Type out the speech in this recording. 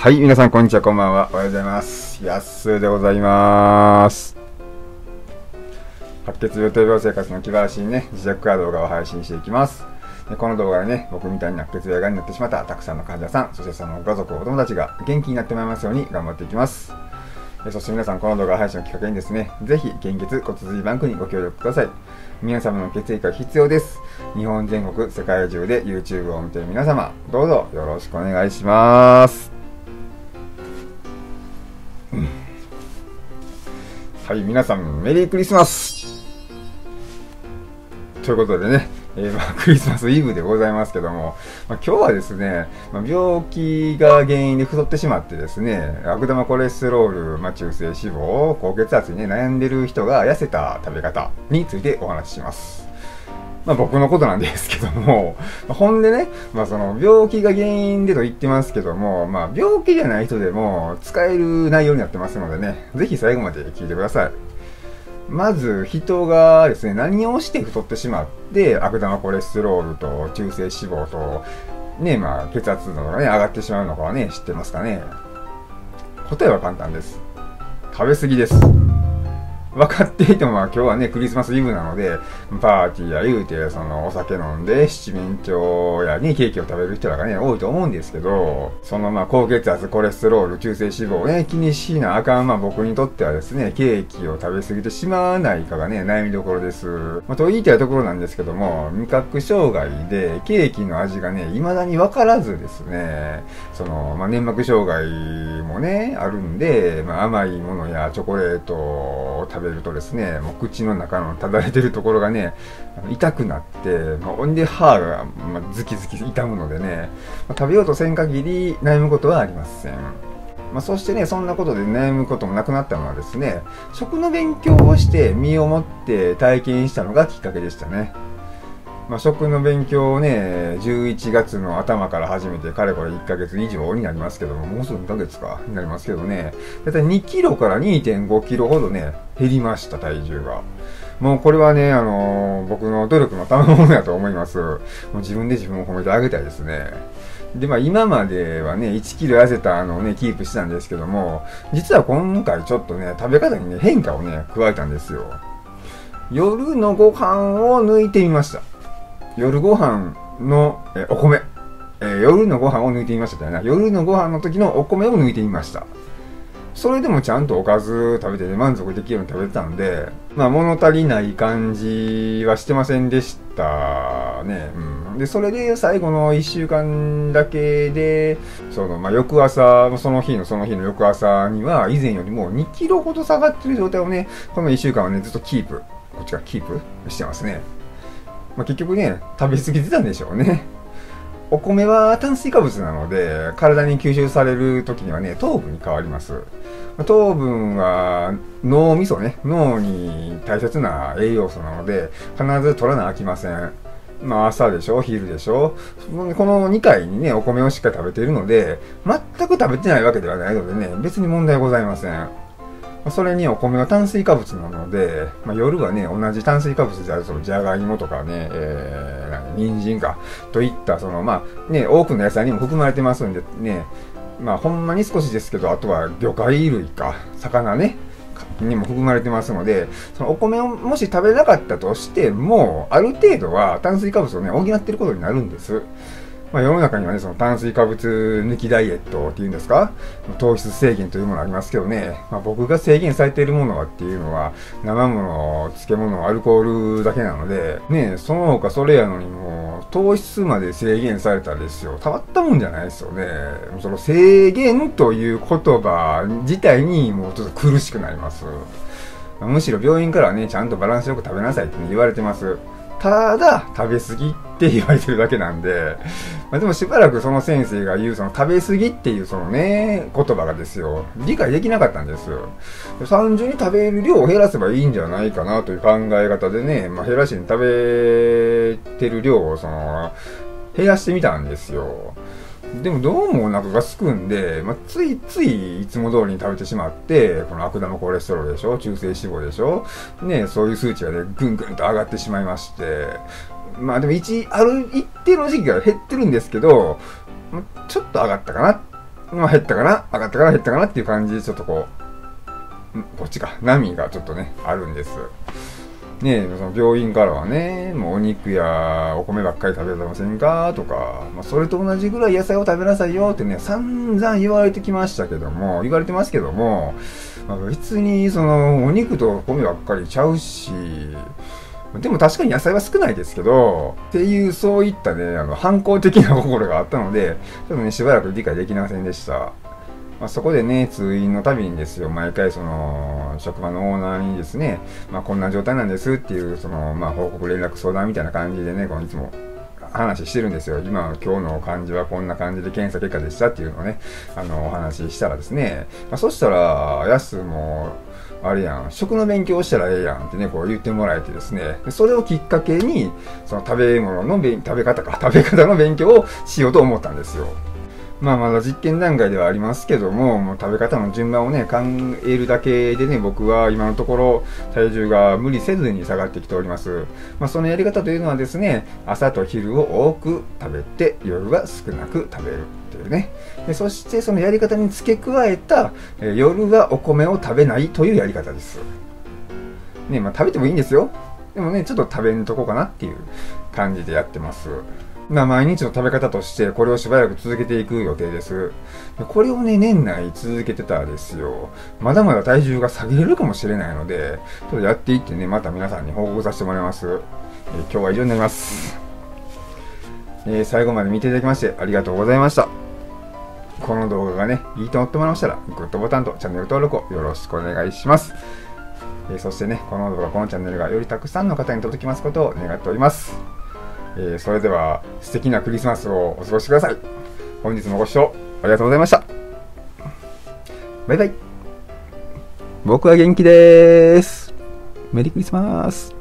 はい、皆さんこんにちは、こんばんは。おはようございます。やっすーでございます。白血病と病生活の気晴らしにね、自宅から動画を配信していきます。でこの動画でね、僕みたいに白血病がになってしまったたくさんの患者さん、そしてそのご家族、お友達が元気になってまいりますように頑張っていきます。そして皆さん、この動画配信のきっかけにですね、ぜひ、献血骨髄バンクにご協力ください。皆様の血液が必要です。日本全国、世界中で YouTube を見ている皆様、どうぞよろしくお願いします。はい、皆さん、メリークリスマスということでね、えー、まあ、クリスマスイブでございますけども、まあ、今日はですね、まあ、病気が原因で太ってしまってですね、悪玉コレステロール、まあ、中性脂肪、高血圧にね、悩んでる人が痩せた食べ方についてお話しします。まあ、僕のことなんですけども、ほんでね、まあ、その病気が原因でと言ってますけども、まあ、病気じゃない人でも使える内容になってますのでね、ぜひ最後まで聞いてください。まず人がですね、何をして太ってしまって、悪玉コレステロールと中性脂肪と、ね、まあ、血圧のがね、上がってしまうのかはね、知ってますかね。答えは簡単です。食べ過ぎです。分かっていてもまあ今日はね、クリスマスイブなので、パーティーや言うて、そのお酒飲んで七面鳥やにケーキを食べる人らがね、多いと思うんですけど、そのまあ高血圧、コレステロール、中性脂肪ね、気にしなあかん、まあ僕にとってはですね、ケーキを食べ過ぎてしまわないかがね、悩みどころです。まあと言いたいところなんですけども、味覚障害でケーキの味がね、未だに分からずですね、その、まあ粘膜障害もね、あるんで、まあ甘いものやチョコレート食べるとですね、もう口の中のただれてるところがね、痛くなって、まあ、ほんで歯が、まあ、ズキズキ痛むのでね、まあ、食べようとせん限り悩むことはありません。まあ、そしてね、そんなことで悩むこともなくなったのはですね、食の勉強をして身をもって体験したのがきっかけでしたね。まあ、食の勉強をね、11月の頭から始めて、かれこれ1ヶ月以上になりますけども、もうすぐ2ヶ月か、になりますけどね、だいたい2キロから2.5キロほどね、減りました、体重が。もうこれはね、あのー、僕の努力の賜物やと思います。もう自分で自分を褒めてあげたいですね。で、まあ今まではね、1キロ痩せたのをね、キープしてたんですけども、実は今回ちょっとね、食べ方にね、変化をね、加えたんですよ。夜のご飯を抜いてみました。夜ご飯の、えお米、え、夜のご飯を抜いてみましたよね。夜のご飯の時のお米を抜いてみました。それでもちゃんとおかず食べてて満足できるように食べてたんで、まあ物足りない感じはしてませんでしたね。うん。で、それで最後の1週間だけで、その、まあ翌朝、その日のその日の翌朝には以前よりも2キロほど下がってる状態をね、この1週間はね、ずっとキープ、こっちがキープしてますね。まあ、結局ね、食べ過ぎてたんでしょうね。お米は炭水化物なので、体に吸収される時にはね、糖分に変わります。糖分は脳みそね、脳に大切な栄養素なので、必ず取らなあきません。まあ朝でしょ昼でしょこの2回にね、お米をしっかり食べているので、全く食べてないわけではないのでね、別に問題ございません。それにお米は炭水化物なので、まあ、夜はね、同じ炭水化物であるそのじゃがいもとかね、えー、人参か、といった、その、まあ、ね、多くの野菜にも含まれてますんでね、まあ、ほんまに少しですけど、あとは魚介類か、魚ね、にも含まれてますので、そのお米をもし食べなかったとしても、ある程度は炭水化物をね、補ってることになるんです。まあ、世の中にはね、その炭水化物抜きダイエットっていうんですか、糖質制限というものありますけどね、まあ、僕が制限されているものはっていうのは、生もの、漬物、アルコールだけなので、ね、その他それやのにもう、糖質まで制限されたですよ。たまったもんじゃないですよね。その制限という言葉自体にもうちょっと苦しくなります。むしろ病院からね、ちゃんとバランスよく食べなさいって言われてます。ただ、食べ過ぎって言われてるだけなんで、まあ、でもしばらくその先生が言うその食べ過ぎっていうそのね、言葉がですよ、理解できなかったんですよ。単純に食べる量を減らせばいいんじゃないかなという考え方でね、まあ、減らしに食べてる量をその、減らしてみたんですよ。でもどうもお腹がすくんで、まあ、ついついいつも通りに食べてしまって、この悪玉コレステロールでしょ中性脂肪でしょねそういう数値がね、ぐんぐんと上がってしまいまして、まあでも一、ある一定の時期が減ってるんですけど、ちょっと上がったかな。まあ減ったかな。上がったかな。減ったかな。っていう感じでちょっとこう、こっちか、波がちょっとね、あるんです。ねその病院からはね、もうお肉やお米ばっかり食べてませんか？とか、まあ、それと同じぐらい野菜を食べなさいよ。ってね、散々言われてきましたけども、言われてますけども、まあ、別にそのお肉とお米ばっかりちゃうし、でも確かに野菜は少ないですけど、っていうそういったね、あの反抗的な心があったので、ちょっとね、しばらく理解できませんでした。まあ、そこでね、通院のたびにですよ、毎回その、職場のオーナーにですね、まあ、こんな状態なんですっていう、その、まあ、報告連絡相談みたいな感じでね、このいつも話してるんですよ。今、今日の感じはこんな感じで検査結果でしたっていうのをね、あの、お話ししたらですね、まあ、そしたら、ヤスも、あれやん、食の勉強したらええやんってね、こう言ってもらえてですね、それをきっかけに、その食べ物の食べ方か、食べ方の勉強をしようと思ったんですよ。まあまだ実験段階ではありますけども、もう食べ方の順番をね、考えるだけでね、僕は今のところ体重が無理せずに下がってきております。まあそのやり方というのはですね、朝と昼を多く食べて、夜は少なく食べるというね。でそしてそのやり方に付け加えた、え夜はお米を食べないというやり方です。ね、まあ食べてもいいんですよ。でもね、ちょっと食べんとこかなっていう感じでやってます。まあ、毎日の食べ方としてこれをしばらく続けていく予定です。これをね、年内続けてたらですよ。まだまだ体重が下げれるかもしれないので、ちょっとやっていってね、また皆さんに報告させてもらいます。えー、今日は以上になります。えー、最後まで見ていただきましてありがとうございました。この動画がね、いいと思ってもらいましたら、グッドボタンとチャンネル登録をよろしくお願いします。えー、そしてね、この動画、このチャンネルがよりたくさんの方に届きますことを願っております。えー、それでは素敵なクリスマスをお過ごしください。本日もご視聴ありがとうございました。バイバイ。僕は元気です。メリークリスマス。